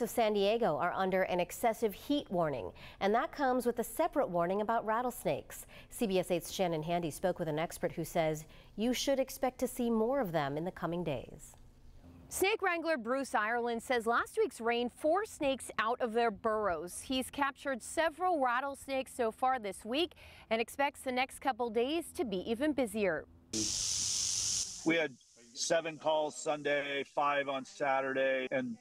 Parts of San Diego are under an excessive heat warning, and that comes with a separate warning about rattlesnakes. CBS 8's Shannon Handy spoke with an expert who says you should expect to see more of them in the coming days. Snake wrangler Bruce Ireland says last week's rain forced snakes out of their burrows. He's captured several rattlesnakes so far this week and expects the next couple days to be even busier. We had seven calls Sunday, five on Saturday, and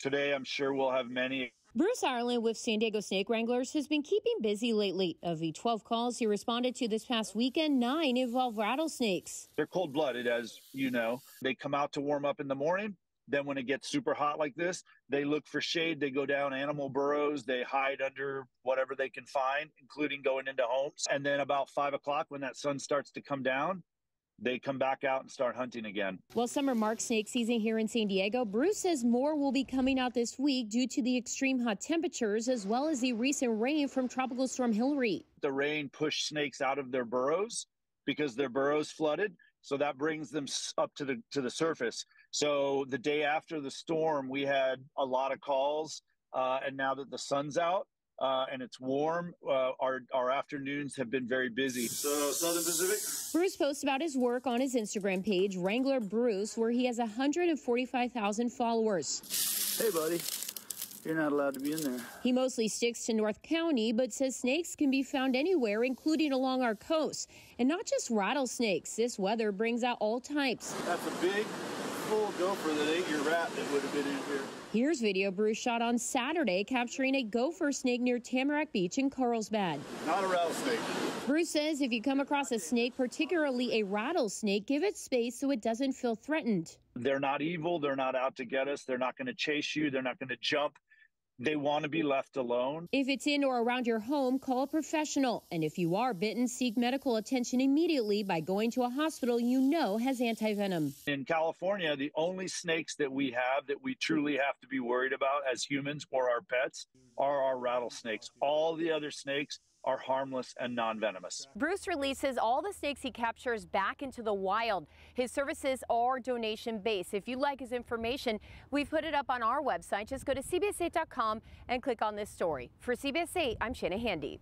Today, I'm sure we'll have many. Bruce Ireland with San Diego Snake Wranglers has been keeping busy lately. Of the 12 calls he responded to this past weekend, nine involve rattlesnakes. They're cold blooded, as you know. They come out to warm up in the morning. Then, when it gets super hot like this, they look for shade. They go down animal burrows. They hide under whatever they can find, including going into homes. And then, about five o'clock, when that sun starts to come down, they come back out and start hunting again. Well, summer marks snake season here in San Diego. Bruce says more will be coming out this week due to the extreme hot temperatures as well as the recent rain from Tropical Storm Hilary. The rain pushed snakes out of their burrows because their burrows flooded, so that brings them up to the to the surface. So the day after the storm, we had a lot of calls, uh, and now that the sun's out, uh, and it's warm. Uh, our our afternoons have been very busy. So Southern Pacific. Bruce posts about his work on his Instagram page, Wrangler Bruce, where he has 145,000 followers. Hey, buddy. You're not allowed to be in there. He mostly sticks to North County, but says snakes can be found anywhere, including along our coast. And not just rattlesnakes. This weather brings out all types. That's a big, full gopher that ate your rat that would have been in here. Here's video Bruce shot on Saturday capturing a gopher snake near Tamarack Beach in Carlsbad. Not a rattlesnake. Bruce says if you come across a snake, particularly a rattlesnake, give it space so it doesn't feel threatened. They're not evil. They're not out to get us. They're not going to chase you. They're not going to jump. They want to be left alone. If it's in or around your home, call a professional. And if you are bitten, seek medical attention immediately by going to a hospital you know has antivenom. In California, the only snakes that we have that we truly have to be worried about as humans or our pets are our rattlesnakes. All the other snakes are harmless and non-venomous. Bruce releases all the snakes he captures back into the wild. His services are donation-based. If you like his information, we've put it up on our website. Just go to CBS8.com and click on this story. For CBS 8, I'm Shannon Handy.